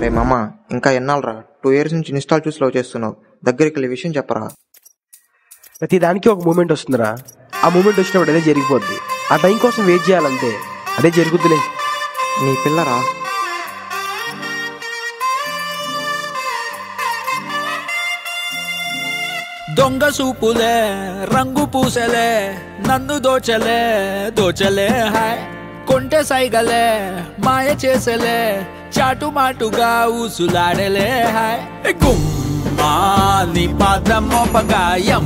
అరే మామ ఇంకా ఎన్నాళ్ళరా? టూ ఇయర్స్ నుంచి ఇన్స్టాల్ చూసి లవ్ చేస్తున్నావు. దగ్గరికి వెళ్ళి విషయం చెప్పరా? ప్రతి దానికి ఒక మూమెంట్ వస్తుందిరా. ఆ మూమెంట్ వచ్చినప్పుడు అదే జరిగిపోద్ది. ఆ టైం కోసం వెయిట్ చేయాలంతే. అదే జరుగుద్దిలే. నీ పిల్లరా? దొంగ సూపులే రంగు పూసలే నన్ను దోచలే దోచలే హాయ్. సైగలే మాయ చేసలే చాటు మాటుగా ఊసులాడలే హాయ్. గుమ్మా నీ పాదం మోపగాయం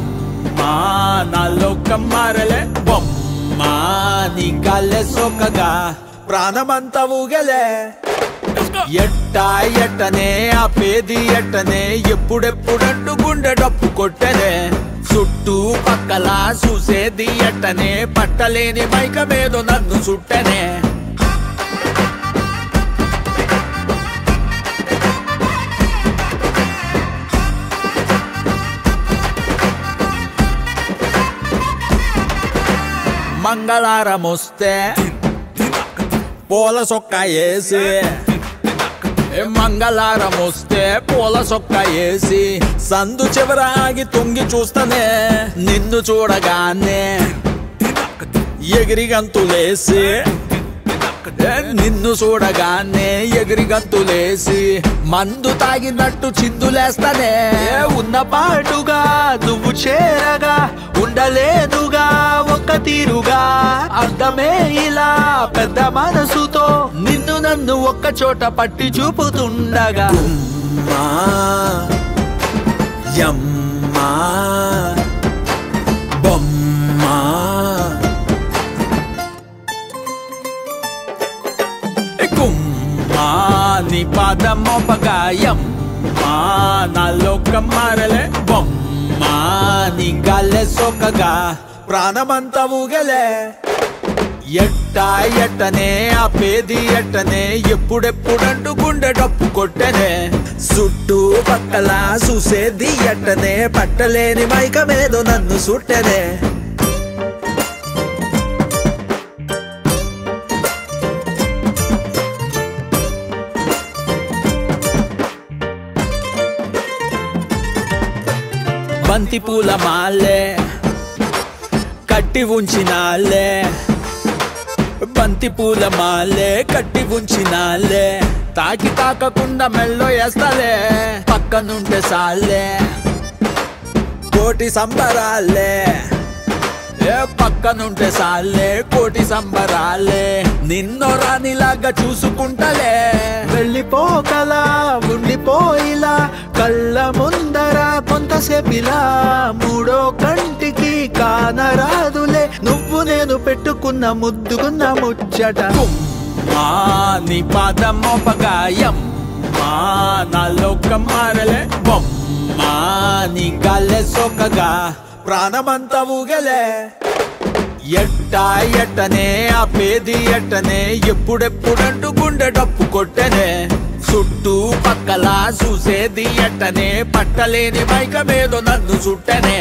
మా నాలో కమ్మారలే బొమ్మా నీ గాలే సోకగా ప్రాణమంతా ఊగలే. ఎట్టా ఎట్టనే ఆ పేది ఎట్టనే ఎప్పుడెప్పుడంటూ గుండె డప్పు కొట్టనే చుట్టూ పక్కల చూసేది ఎట్టనే పట్టలేని మైక మీద నన్ను చుట్టనే మంగళారం వస్తే పూల సొక్క వేసి మంగళారం వస్తే పూల సొక్క వేసి సందు చివర ఆగి తొంగి చూస్తానే నిన్ను చూడగానే ఎగిరి గంతులేసి నిన్ను చూడగానే ఎగిరి గంతులేసి మందు తాగినట్టు చిందులేస్తానే ఉన్న పాటుగా నువ్వు చేరగా ఉండలేదుగా ఒక్క తీరుగా. అర్థమే ఇలా పెద్ద మనసుతో నిన్ను నన్ను ఒక్క చోట పట్టి చూపుతుండగా. ఉమ్మా, యమ్మా, బొమ్మా. కుమ్మా నీ పాదం మోపగాయం మా నాలో మారలే. బొమ్మా నీ గాలే సోకగా. ప్రాణమంతా ఊగలే. ఎట్టా ఎట్టనే ఆ పేది ఎట్టనే ఎప్పుడెప్పుడంటూ గుండె డప్పు కొట్టనే. చుట్టూ పక్కల చూసేది ఎట్టనే పట్టలేని మైకమేదో నన్ను సుట్టనే బంతి పూల మాలే కట్టి ఉంచినాలే. బంతి పూల మాలే కట్టి ఉంచినాలే. తాకి తాకకుండా మెల్లో వేస్తలే. పక్కనుంటే సాలే. కోటి సంబరాలే. ఏ పక్కనుంటే సాలే కోటి సంబరాలే. నిన్నో రానిలాగా చూసుకుంటలే. వెళ్ళిపోకలా ఉండిపోయిలా కళ్ళ ముందర కొంతసేపిలా మూడో కానరాదులే నువ్వు నేను పెట్టుకున్న ముద్దుకున్న ముచ్చట. మా నీ పాదం మోపగాయం మా నాలో మారలే బొమ్మా నీ గాలే సోకగా ప్రాణమంతా ఊగలే. ఎట్ట ఎట్టనే ఆ పేది ఎట్టనే ఎప్పుడెప్పుడంటూ గుండె డప్పు కొట్టనే. చుట్టూ పక్కల చూసేది ఎట్టనే పట్టలేని మైక మీద నన్ను చుట్టనే.